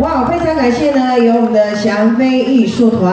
哇非常感谢呢有我们的翔飞艺术团。